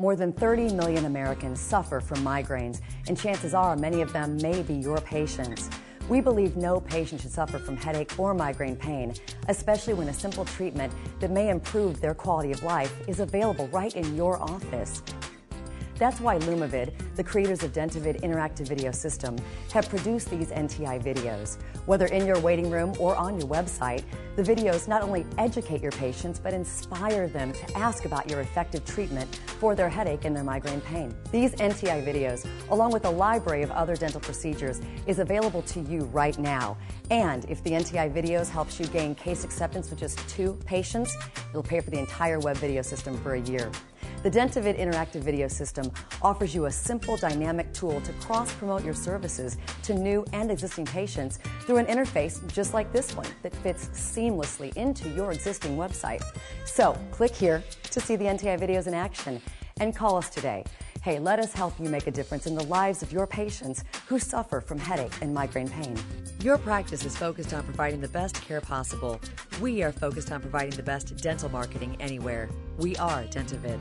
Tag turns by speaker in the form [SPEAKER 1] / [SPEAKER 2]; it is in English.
[SPEAKER 1] More than 30 million Americans suffer from migraines, and chances are many of them may be your patients. We believe no patient should suffer from headache or migraine pain, especially when a simple treatment that may improve their quality of life is available right in your office. That's why Lumavid, the creators of Dentavid Interactive Video System, have produced these NTI videos. Whether in your waiting room or on your website, the videos not only educate your patients, but inspire them to ask about your effective treatment for their headache and their migraine pain. These NTI videos, along with a library of other dental procedures, is available to you right now. And if the NTI videos helps you gain case acceptance with just two patients, it'll pay for the entire web video system for a year. The Dentavid Interactive Video System offers you a simple dynamic tool to cross-promote your services to new and existing patients through an interface just like this one that fits seamlessly into your existing website. So click here to see the NTI videos in action and call us today. Hey, let us help you make a difference in the lives of your patients who suffer from headache and migraine pain. Your practice is focused on providing the best care possible. We are focused on providing the best dental marketing anywhere. We are Dentavid.